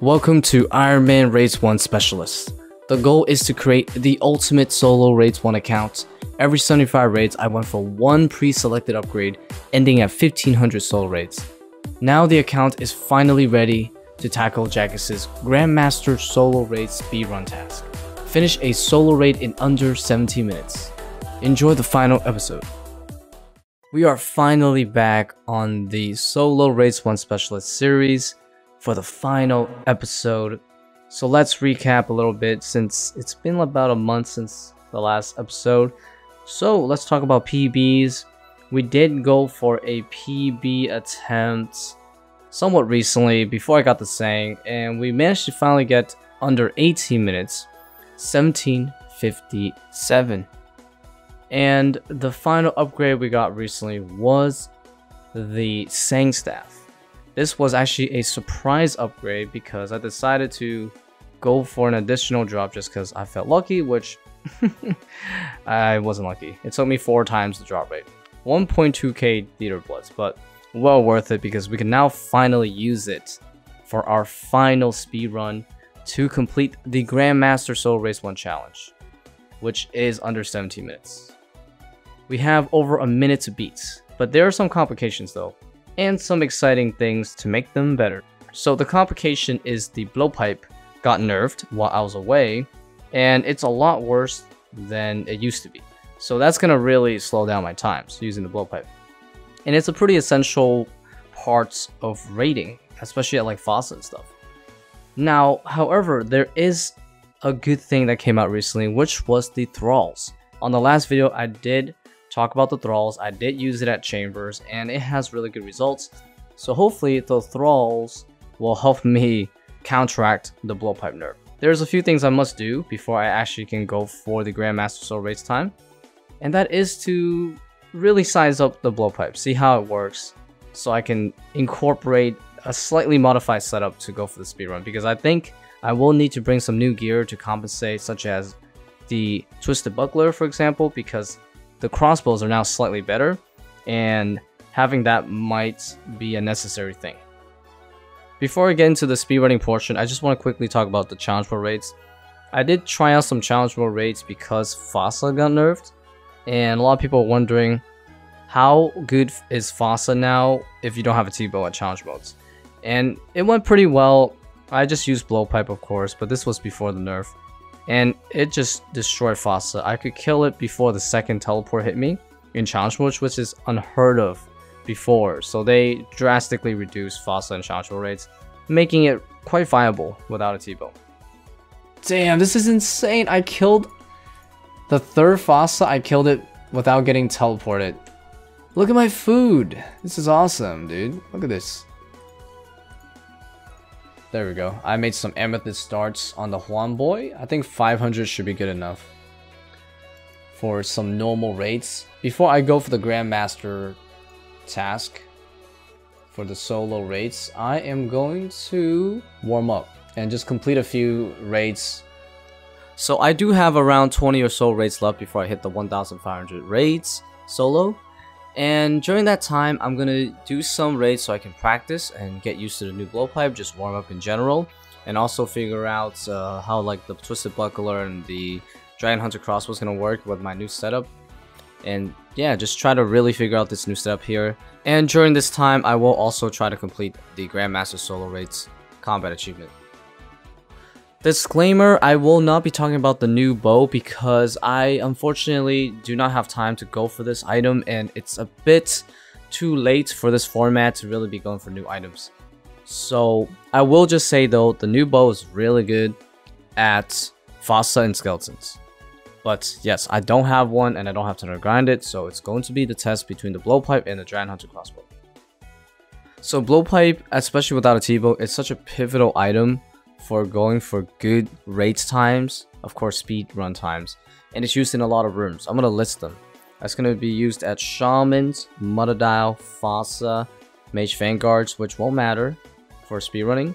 Welcome to Iron Man Raids 1 Specialist. The goal is to create the ultimate solo Raids 1 account. Every 75 raids, I went for one pre-selected upgrade, ending at 1500 solo raids. Now the account is finally ready to tackle Jagex' Grandmaster solo raid speedrun task. Finish a solo raid in under 17 minutes. Enjoy the final episode. We are finally back on the Solo Raids 1 Specialist series for the final episode. So let's recap a little bit since it's been about a month since the last episode. So let's talk about PBs. We did go for a PB attempt somewhat recently before I got the Sang and we managed to finally get under 18 minutes 1757 and the final upgrade we got recently was the Sang Staff this was actually a surprise upgrade because I decided to go for an additional drop just because I felt lucky, which I wasn't lucky. It took me four times the drop rate. 1.2k theater bloods, but well worth it because we can now finally use it for our final speed run to complete the Grandmaster Solo Raids 1 challenge, which is under 17 minutes. We have over a minute to beat, but there are some complications though and some exciting things to make them better. So the complication is the blowpipe got nerfed while I was away, and it's a lot worse than it used to be. So that's gonna really slow down my times using the blowpipe. And it's a pretty essential part of raiding, especially at like Vasa and stuff. Now, however, there is a good thing that came out recently, which was the thralls. On the last video, I did talk about the thralls. I did use it at chambers and it has really good results. So hopefully the thralls will help me counteract the blowpipe nerf. There's a few things I must do before I actually can go for the Grandmaster Solo raids time. And that is to really size up the blowpipe, see how it works, so I can incorporate a slightly modified setup to go for the speedrun because I think I will need to bring some new gear to compensate such as the Twisted Buckler for example because the crossbows are now slightly better, and having that might be a necessary thing. Before I get into the speedrunning portion, I just want to quickly talk about the challenge world raids. I did try out some challenge world raids because Vasa got nerfed, and a lot of people are wondering how good is Vasa now if you don't have a T-bow at challenge modes. And it went pretty well. I just used blowpipe of course, but this was before the nerf and it just destroyed Vasa. I could kill it before the second teleport hit me in challenge mode, which is unheard of before. So they drastically reduced Vasa and challenge rates, making it quite viable without a T-bow. Damn, this is insane. I killed the third Vasa. I killed it without getting teleported. Look at my food. This is awesome, dude. Look at this. There we go. I made some amethyst darts on the Huan Boy. I think 500 should be good enough for some normal raids. Before I go for the Grandmaster task for the solo raids, I am going to warm up and just complete a few raids. So I do have around 20 or so raids left before I hit the 1500 raids solo. And during that time, I'm to do some raids so I can practice and get used to the new blowpipe, just warm up in general. And also figure out uh, how like the Twisted Buckler and the Dragon Hunter crossbow is to work with my new setup. And yeah, just try to really figure out this new setup here. And during this time, I will also try to complete the Grandmaster Solo Raids combat achievement. Disclaimer, I will not be talking about the new bow because I unfortunately do not have time to go for this item and it's a bit too late for this format to really be going for new items. So I will just say though, the new bow is really good at Vasa and Skeletons. But yes, I don't have one and I don't have to grind it, so it's going to be the test between the Blowpipe and the Dragon Hunter crossbow. So Blowpipe, especially without a T-bow, is such a pivotal item for going for good raids times, of course speed run times, and it's used in a lot of rooms. I'm gonna list them. That's gonna be used at Shamans, Muttadile, Vasa, Mage Vanguards, which won't matter for speedrunning,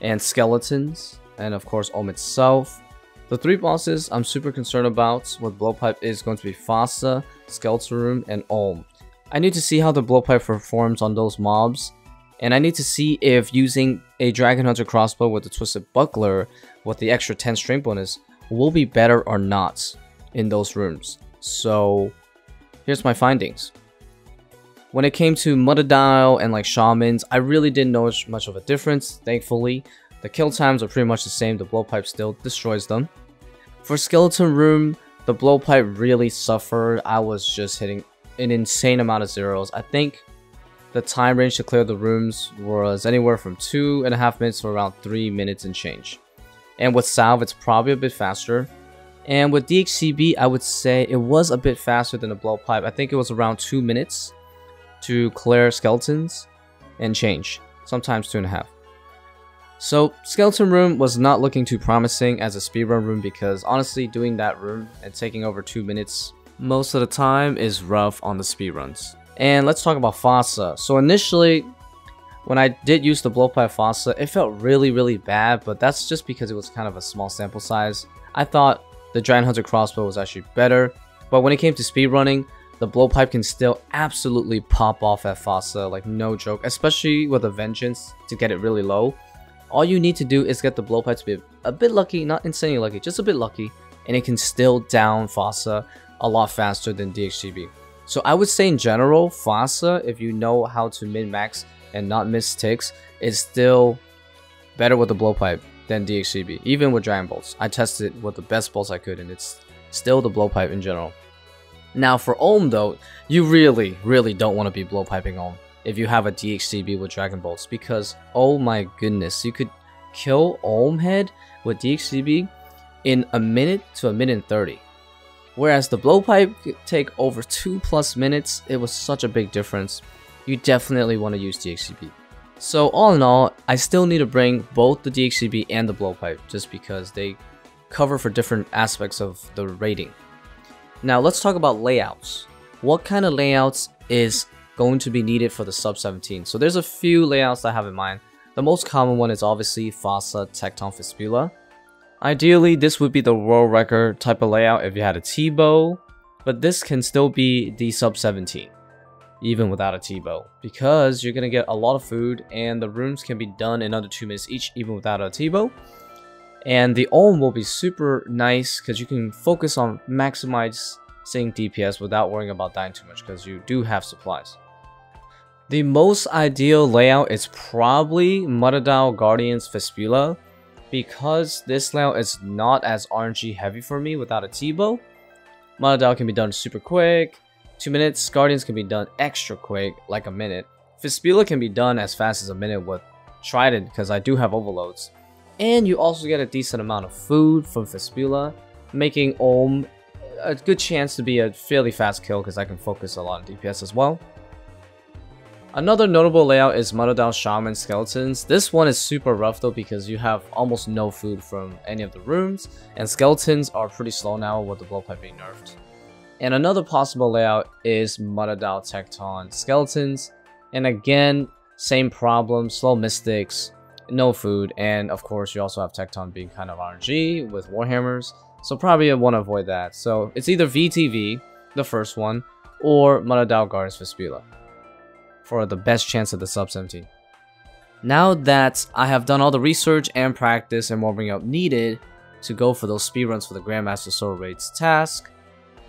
and Skeletons, and of course Olm itself. The three bosses I'm super concerned about with Blowpipe is going to be Vasa, Skeleton Room, and Olm. I need to see how the Blowpipe performs on those mobs And I need to see if using a Dragon Hunter crossbow with the Twisted Buckler with the extra 10 strength bonus will be better or not in those rooms. So here's my findings. When it came to Muttadile and like Shamans, I really didn't notice much of a difference, thankfully. The kill times are pretty much the same, the blowpipe still destroys them. For Skeleton Room, the blowpipe really suffered. I was just hitting an insane amount of zeros. I think the time range to clear the rooms was anywhere from two and a half minutes to around three minutes and change. And with Salve, it's probably a bit faster. And with DHCB, I would say it was a bit faster than the blowpipe. I think it was around two minutes to clear skeletons and change, sometimes two and a half. So, Skeleton Room was not looking too promising as a speedrun room because honestly, doing that room and taking over 2 minutes most of the time is rough on the speedruns. And let's talk about Vasa. So initially, when I did use the Blowpipe Vasa, it felt really, really bad, but that's just because it was kind of a small sample size. I thought the Giant Hunter Crossbow was actually better, but when it came to speedrunning, the Blowpipe can still absolutely pop off at Vasa, like no joke, especially with a Vengeance to get it really low. All you need to do is get the blowpipe to be a bit lucky, not insanely lucky, just a bit lucky, and it can still down Vasa a lot faster than DHCB. So I would say in general, Vasa, if you know how to min-max and not miss ticks, is still better with the blowpipe than DHCB, even with Dragon Bolts. I tested with the best bolts I could, and it's still the blowpipe in general. Now for Olm though, you really, really don't want to be blowpiping Olm if you have a DHCB with Dragon Bolts because oh my goodness, you could kill Olm Head with DHCB in a minute to a minute and 30. Whereas the blowpipe could take over 2 plus minutes, it was such a big difference. You definitely want to use DHCB. So all in all, I still need to bring both the DHCB and the blowpipe just because they cover for different aspects of the rating. Now let's talk about layouts. What kind of layouts is going to be needed for the sub 17. So there's a few layouts I have in mind. The most common one is obviously Vasa Tekton Vespula. Ideally, this would be the world record type of layout if you had a T-bow, but this can still be the sub 17, even without a T-bow, because you're to get a lot of food and the rooms can be done in under 2 minutes each, even without a T-bow. And the Olm will be super nice because you can focus on maximizing DPS without worrying about dying too much because you do have supplies. The most ideal layout is probably Muttadile Guardians Vespula because this layout is not as RNG heavy for me without a T-bow. Muttadile can be done super quick, 2 minutes, Guardians can be done extra quick, like a minute. Vespula can be done as fast as a minute with Trident because I do have overloads. And you also get a decent amount of food from Vespula, making Olm a good chance to be a fairly fast kill because I can focus a lot on DPS as well. Another notable layout is Muttadile Shaman Skeletons. This one is super rough though because you have almost no food from any of the rooms, and skeletons are pretty slow now with the blowpipe being nerfed. And another possible layout is Muttadile Tekton Skeletons, and again, same problem, slow mystics, no food, and of course you also have Tekton being kind of RNG with Warhammers, so probably want to avoid that. So it's either VTV, the first one, or Muttadile Guardians Vespula for the best chance at the sub 17. Now that I have done all the research and practice and warming up needed to go for those speedruns for the Grandmaster Solo Raids task,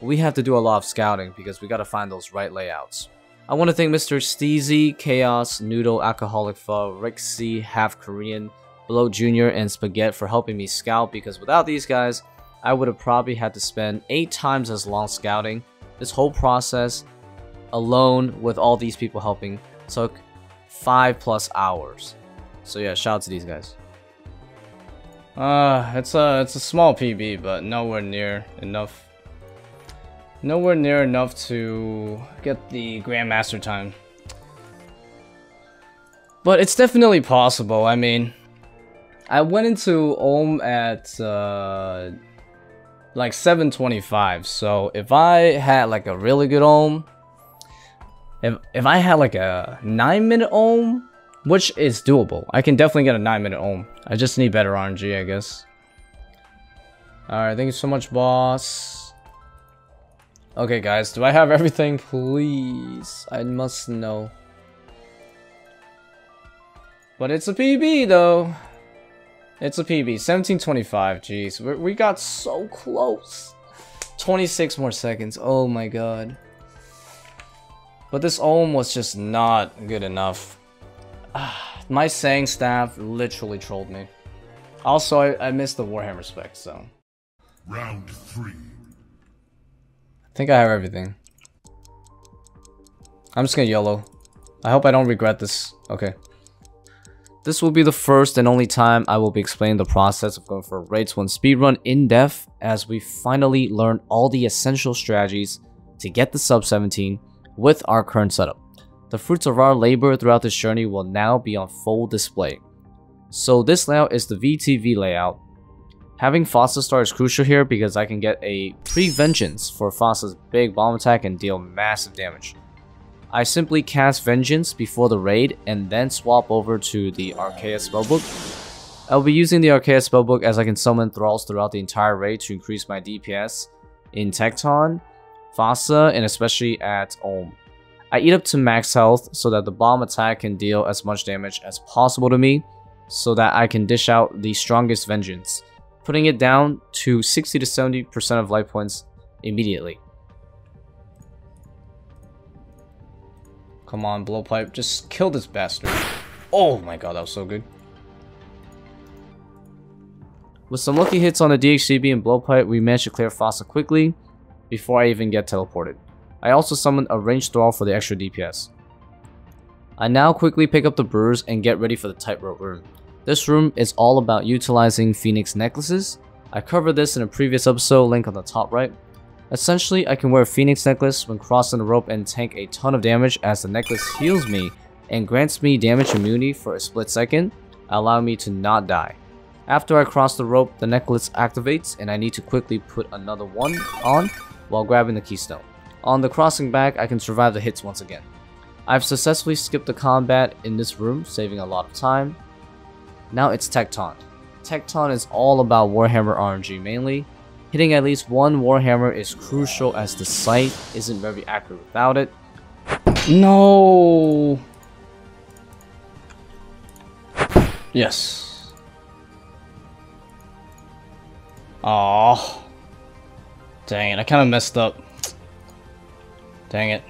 we have to do a lot of scouting because we gotta find those right layouts. I want to thank Mr. Steezy, Chaos, Noodle, Alcoholic Pho, Rick C, Half Korean, Blow Jr., and Spaghetti for helping me scout because without these guys, I would have probably had to spend 8 times as long scouting. This whole process alone with all these people helping took five plus hours. So yeah, shout out to these guys. Uh, it's a it's a small PB, but nowhere near enough. Nowhere near enough to get the Grandmaster time. But it's definitely possible. I mean, I went into Olm at uh, like 725. So if I had like a really good Olm, if, if I had like a 9 minute Olm, which is doable. I can definitely get a 9 minute Olm. I just need better RNG, I guess. Alright, thank you so much, boss. Okay, guys, do I have everything? Please. I must know. But it's a PB though. It's a PB. 1725. Jeez, we we got so close. 26 more seconds. Oh my god. But this Olm was just not good enough. Ah, my Sang staff literally trolled me. Also, I, I missed the Warhammer spec, so. Round three. I think I have everything. I'm just gonna yellow. I hope I don't regret this. Okay. This will be the first and only time I will be explaining the process of going for a Raids 1 speedrun in depth as we finally learn all the essential strategies to get the sub 17 with our current setup. The fruits of our labor throughout this journey will now be on full display. So this layout is the VTV layout. Having Vasa Star is crucial here because I can get a pre-vengeance for Vasa's big bomb attack and deal massive damage. I simply cast Vengeance before the raid and then swap over to the Arceuus spellbook. I'll be using the Arceuus spellbook as I can summon thralls throughout the entire raid to increase my DPS in Tekton, Vasa, and especially at Olm. I eat up to max health so that the bomb attack can deal as much damage as possible to me so that I can dish out the strongest vengeance, putting it down to 60 to 70% of life points immediately. Come on, blowpipe. Just kill this bastard. Oh my god, that was so good. With some lucky hits on the DHCB and blowpipe, we managed to clear Vasa quickly before I even get teleported. I also summoned a ranged thrall for the extra DPS. I now quickly pick up the brewers and get ready for the tightrope room. This room is all about utilizing phoenix necklaces. I covered this in a previous episode, link on the top right. Essentially, I can wear a Phoenix necklace when crossing the rope and tank a ton of damage as the necklace heals me and grants me damage immunity for a split second, allowing me to not die. After I cross the rope, the necklace activates and I need to quickly put another one on while grabbing the keystone. On the crossing back, I can survive the hits once again. I've successfully skipped the combat in this room, saving a lot of time. Now it's Tekton. Tekton is all about Warhammer RNG mainly, Hitting at least one Warhammer is crucial as the Scythe isn't very accurate without it. No! Yes. Oh. Dang it, I kind of messed up. Dang it.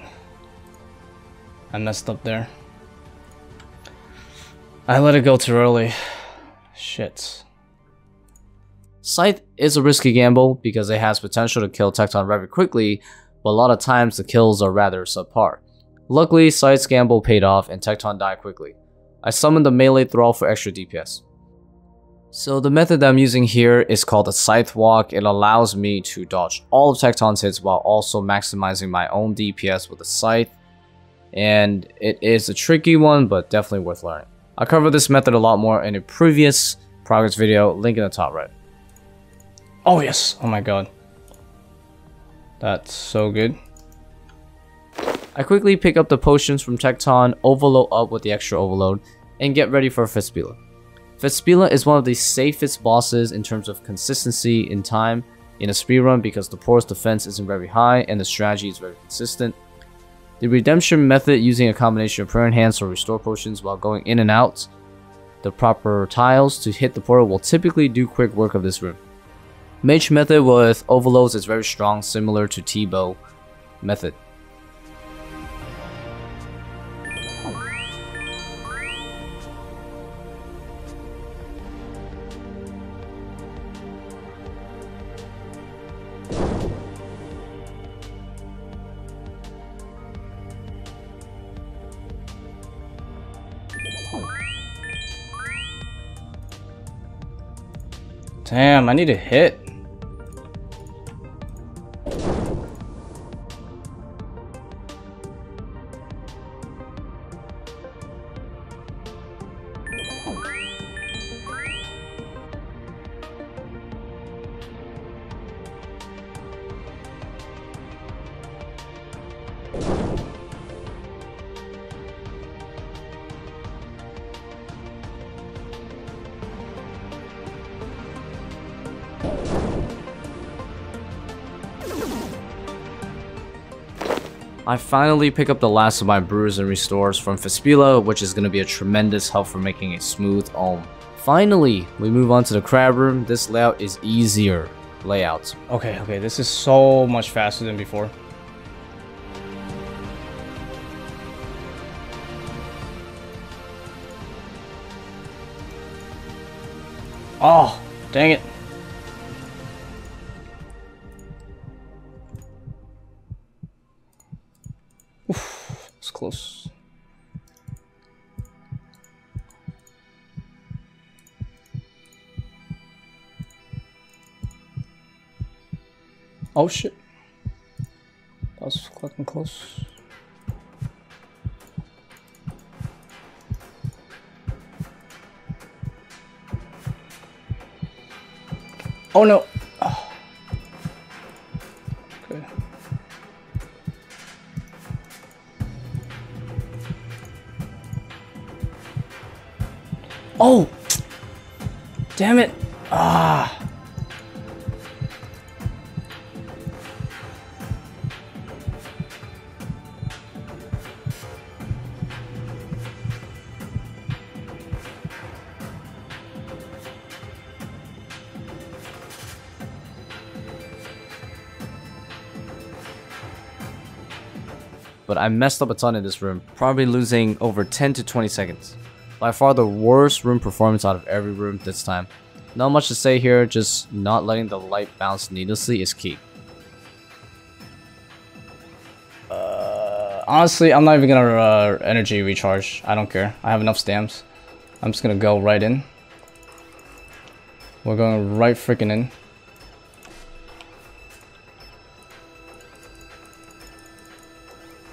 I messed up there. I let it go too early. Shit. Scythe is a risky gamble because it has potential to kill Tekton very quickly, but a lot of times the kills are rather subpar. Luckily, Scythe's gamble paid off and Tekton died quickly. I summoned the melee thrall for extra DPS. So the method I'm using here is called a Scythe Walk. It allows me to dodge all of Tekton's hits while also maximizing my own DPS with a Scythe. And it is a tricky one, but definitely worth learning. I covered this method a lot more in a previous progress video, link in the top right. Oh, yes. Oh, my God. That's so good. I quickly pick up the potions from Tekton, overload up with the extra overload, and get ready for Vespula. Vespula is one of the safest bosses in terms of consistency in time in a speedrun because the Porous defense isn't very high and the strategy is very consistent. The redemption method using a combination of prayer enhance or restore potions while going in and out the proper tiles to hit the portal will typically do quick work of this room. Mage method with overloads is very strong, similar to T-bow method. Damn, I need a hit. I finally pick up the last of my brews and restores from Vespula, which is going to be a tremendous help for making a smooth olm. Finally, we move on to the crab room. This layout is easier layout. Okay, okay, this is so much faster than before. Oh, dang it. Oh shit. That was fucking close. Oh no. Oh. Okay. Oh! Damn it! I messed up a ton in this room, probably losing over 10 to 20 seconds. By far the worst room performance out of every room this time. Not much to say here, just not letting the light bounce needlessly is key. Uh, honestly, I'm not even gonna uh, energy recharge. I don't care. I have enough stamps. I'm just gonna go right in. We're going right freaking in.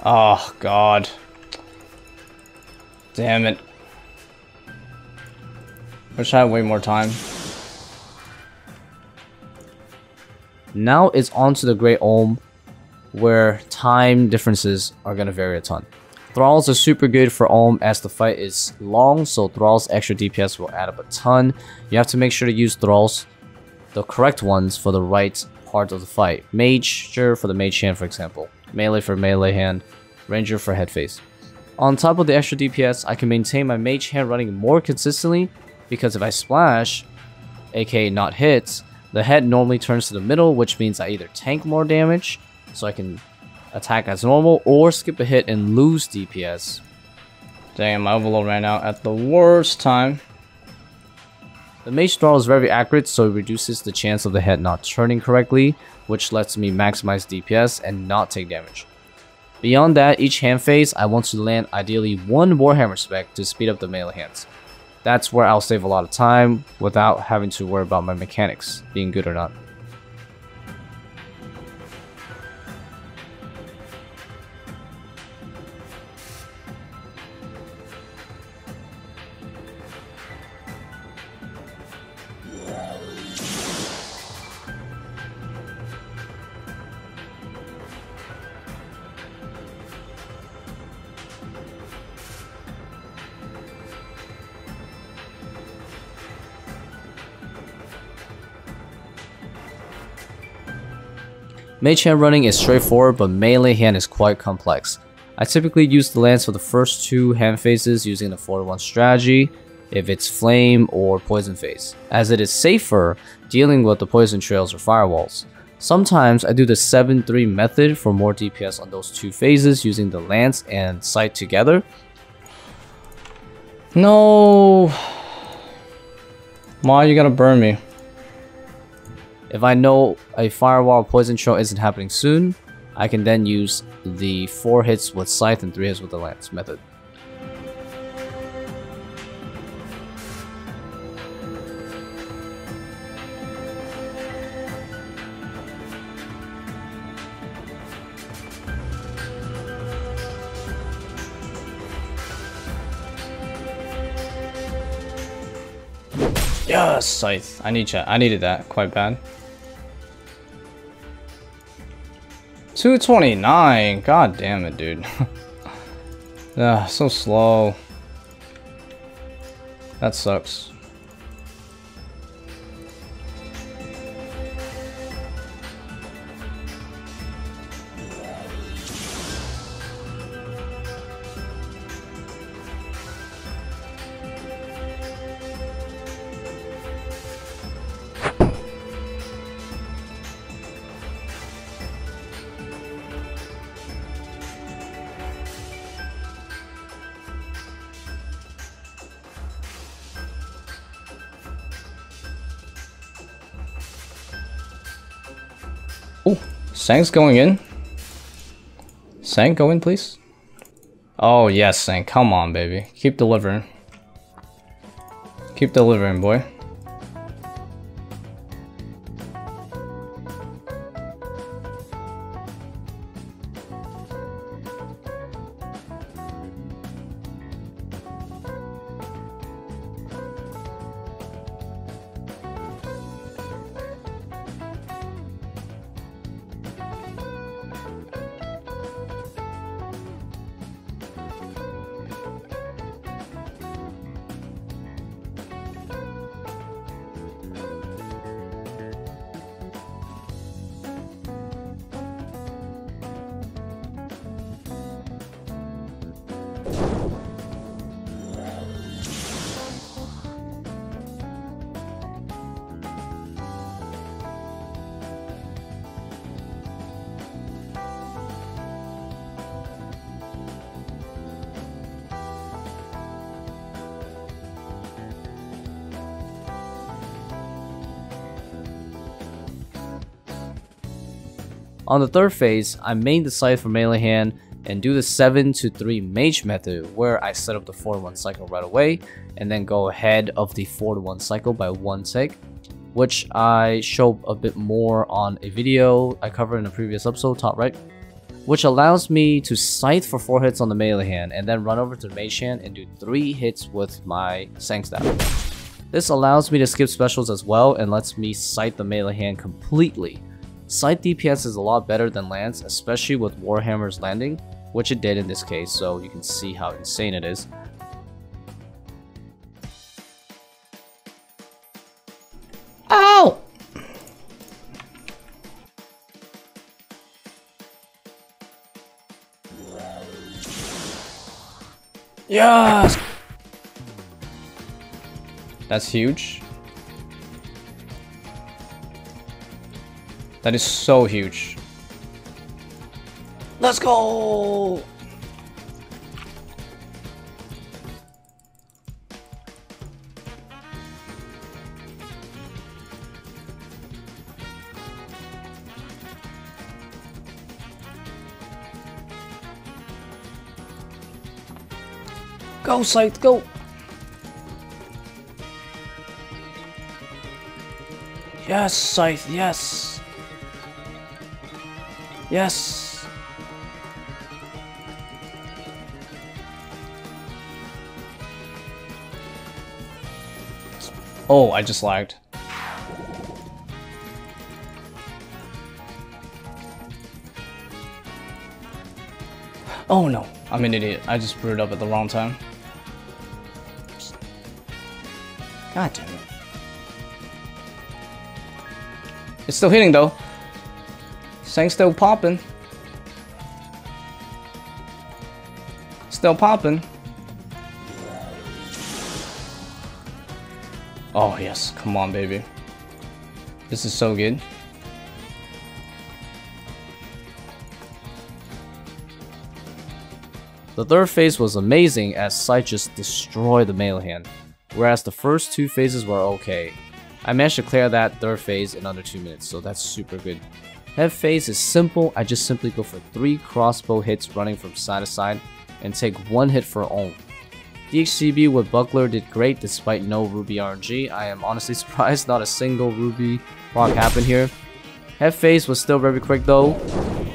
Oh, God. Damn it. Wish I had way more time. Now it's on to the Great Olm, where time differences are going to vary a ton. Thralls are super good for Olm as the fight is long, so Thralls extra DPS will add up a ton. You have to make sure to use Thralls, the correct ones for the right part of the fight. Mage, sure, for the Mage hand for example. Melee for melee hand, Ranger for head phase. On top of the extra DPS, I can maintain my mage hand running more consistently because if I splash, aka not hit, the head normally turns to the middle, which means I either tank more damage, so I can attack as normal, or skip a hit and lose DPS. Damn, my overload ran out at the worst time. The mage thrall is very accurate, so it reduces the chance of the head not turning correctly, which lets me maximize DPS and not take damage. Beyond that, each hand phase, I want to land ideally one Warhammer spec to speed up the melee hands. That's where I'll save a lot of time without having to worry about my mechanics being good or not. Mage hand running is straightforward, but melee hand is quite complex. I typically use the lance for the first two hand phases using the 4-1 strategy, if it's flame or poison phase, as it is safer dealing with the poison trails or firewalls. Sometimes I do the 7-3 method for more DPS on those two phases using the lance and scythe together. No. Why you gotta burn me? If I know a firewall poison trail isn't happening soon, I can then use the 4 hits with scythe and 3 hits with the lance method. Yes, scythe. I need I needed that quite bad. 229. God damn it, dude. ah, so slow. That sucks. Sang's going in. Sang, go in, please. Oh, yes, Sang. Come on, baby. Keep delivering. Keep delivering, boy. On the third phase, I main the scythe for melee hand and do the 7 to 3 mage method where I set up the 4 to 1 cycle right away and then go ahead of the 4 to 1 cycle by 1 tick which I show a bit more on a video I covered in a previous episode, top right, which allows me to scythe for 4 hits on the melee hand and then run over to the mage hand and do 3 hits with my Sang Staff. This allows me to skip specials as well and lets me scythe the melee hand completely Scythe DPS is a lot better than Lance, especially with Warhammer's landing, which it did in this case, so you can see how insane it is. Ow! Yes! That's huge. That is so huge. Let's go! Go, Scythe, go! Yes, Scythe, yes! Yes! Oh, I just lagged. Oh no, I'm an idiot. I just brewed up at the wrong time. God damn it. It's still hitting though. Sang still popping. Still popping. Oh yes, come on baby. This is so good. The third phase was amazing as Scythe just destroyed the melee hand, whereas the first two phases were okay. I managed to clear that third phase in under 2 minutes, so that's super good. Head phase is simple, I just simply go for 3 crossbow hits running from side to side and take 1 hit for Olm. DHCB with Buckler did great despite no Ruby RNG, I am honestly surprised not a single Ruby rock happened here. Head phase was still very quick though,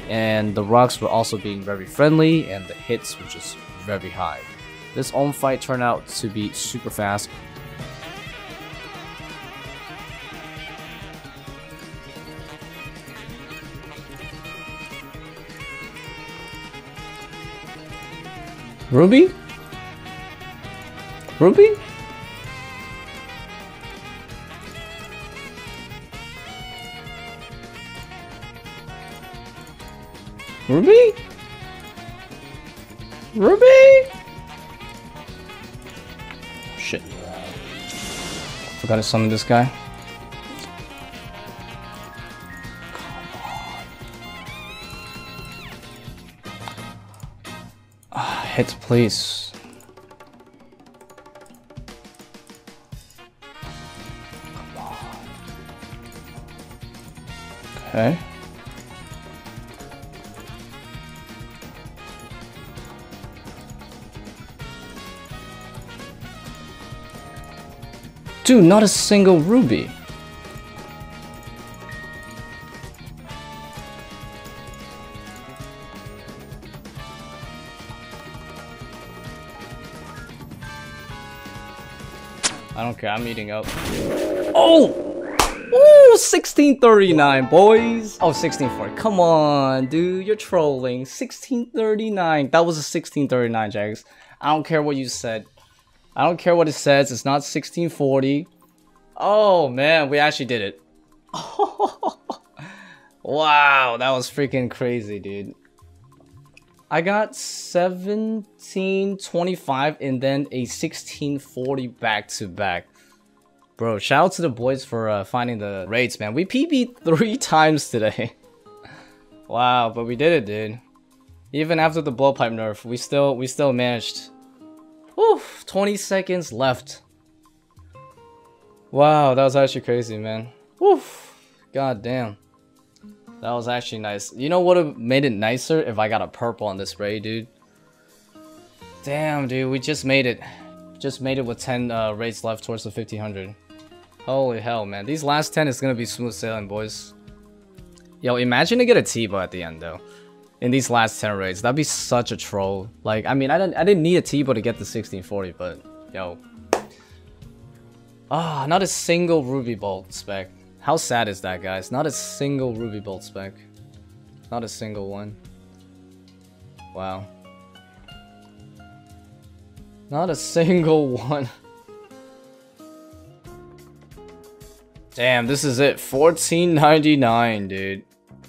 and the rocks were also being very friendly and the hits were just very high. This Olm fight turned out to be super fast, Ruby? Ruby? Ruby? Ruby? Shit. Forgot to summon this guy. hit, please. Okay. Dude, not a single ruby. I don't care, I'm eating up. Oh! Ooh, 1639, boys! Oh, 1640. Come on, dude, you're trolling. 1639. That was a 1639, Jags. I don't care what you said. I don't care what it says. It's not 1640. Oh, man, we actually did it. wow, that was freaking crazy, dude. I got 1725 and then a 1640 back to back. Bro, shout out to the boys for uh, finding the raids, man. We PB three times today. wow, but we did it, dude. Even after the blowpipe nerf, we still we still managed. Whew, 20 seconds left. Wow, that was actually crazy, man. Whew, god damn. That was actually nice. You know what would have made it nicer if I got a purple on this raid, dude? Damn, dude, we just made it. Just made it with 10 uh, raids left towards the 1500. Holy hell, man. These last 10 is gonna be smooth sailing, boys. Yo, imagine to get a T-bow at the end, though. In these last 10 raids. That'd be such a troll. Like, I mean, I didn't, I didn't need a T-bow to get the 1640, but, yo. Ah, oh, not a single Ruby Bolt spec. How sad is that, guys? Not a single Ruby Bolt spec. Not a single one. Wow. Not a single one. Damn, this is it. 14.99, dude.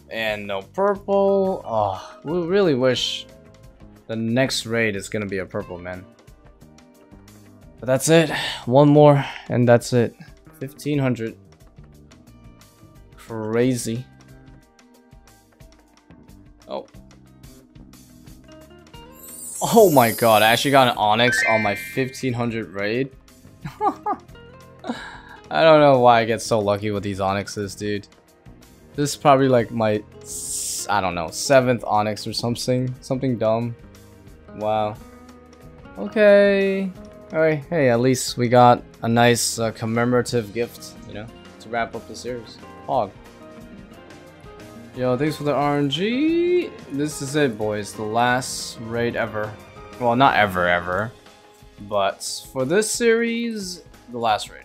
And no purple. Oh, we really wish the next raid is gonna be a purple, man. But that's it. One more, and that's it. 1500 crazy. Oh. Oh my god, I actually got an Onyx on my 1500 raid. I don't know why I get so lucky with these Onyxes, dude. This is probably like my, I don't know, seventh Onyx or something. Something dumb. Wow. Okay. Alright, hey, at least we got a nice uh, commemorative gift, you know, to wrap up the series. Hog. Yo, thanks for the RNG. This is it, boys. The last raid ever. Well, not ever, ever. But for this series, the last raid.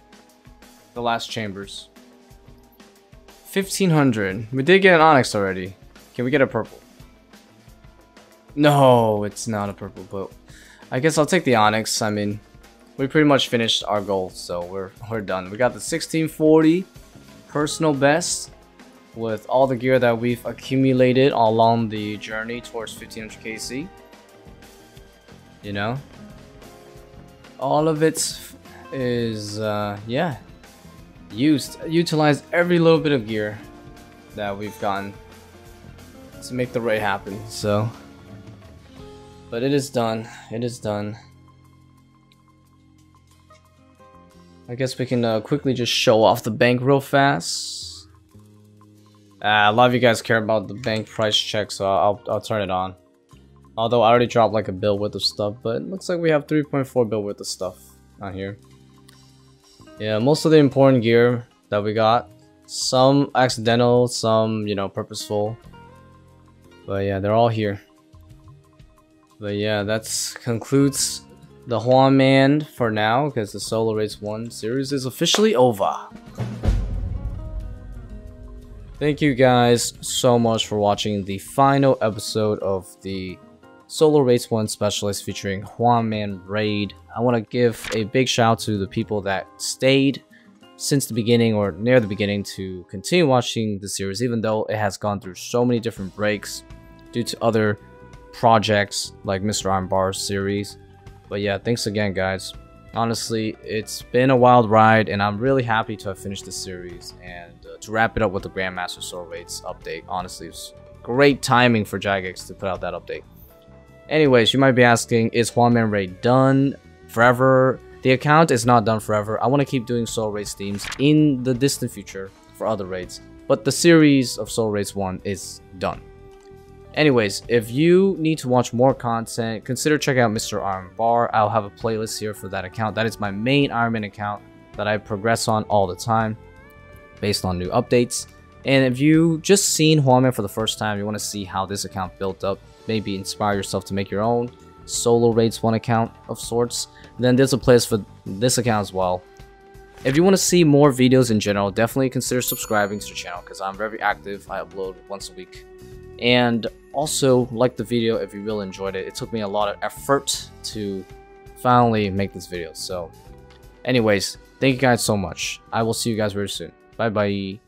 The last chambers. 1500. We did get an Onyx already. Can we get a purple? No, it's not a purple, but I guess I'll take the Onyx. I mean, we pretty much finished our goal, so we're, we're done. We got the 1640 personal best with all the gear that we've accumulated along the journey towards 1500 KC. You know? All of it is, uh, yeah, used, utilized every little bit of gear that we've gotten to make the raid happen, so. But it is done, it is done. I guess we can uh, quickly just show off the bank real fast. Uh, a lot of you guys care about the bank price check, so I'll, I'll turn it on. Although I already dropped like a bill worth of stuff, but it looks like we have 3.4 bill worth of stuff on here. Yeah, most of the important gear that we got. Some accidental, some, you know, purposeful. But yeah, they're all here. But yeah, that concludes the Hwaman for now, because the Solo Raids 1 series is officially over. Thank you guys so much for watching the final episode of the Solo Raids 1 Specialist featuring Hwaman Raid. I want to give a big shout out to the people that stayed since the beginning or near the beginning to continue watching the series even though it has gone through so many different breaks due to other projects like Mr. Iron Bar series. But yeah, thanks again guys. Honestly, it's been a wild ride and I'm really happy to have finished the series and uh, to wrap it up with the Grandmaster Sword Rates update. Honestly, it's great timing for Jagex to put out that update. Anyways, you might be asking, is Hwaman Raid done forever? The account is not done forever. I want to keep doing Solo Raids themes in the distant future for other raids. But the series of Solo Raids 1 is done. Anyways, if you need to watch more content, consider checking out Mr. Iron Bar. I'll have a playlist here for that account. That is my main Iron Man account that I progress on all the time based on new updates. And if you just seen Huaman for the first time, you want to see how this account built up, maybe inspire yourself to make your own solo raids one account of sorts, then there's a place for this account as well. If you want to see more videos in general, definitely consider subscribing to the channel because I'm very active. I upload once a week. And also, like the video if you really enjoyed it. It took me a lot of effort to finally make this video. So, anyways, thank you guys so much. I will see you guys very soon. Bye bye.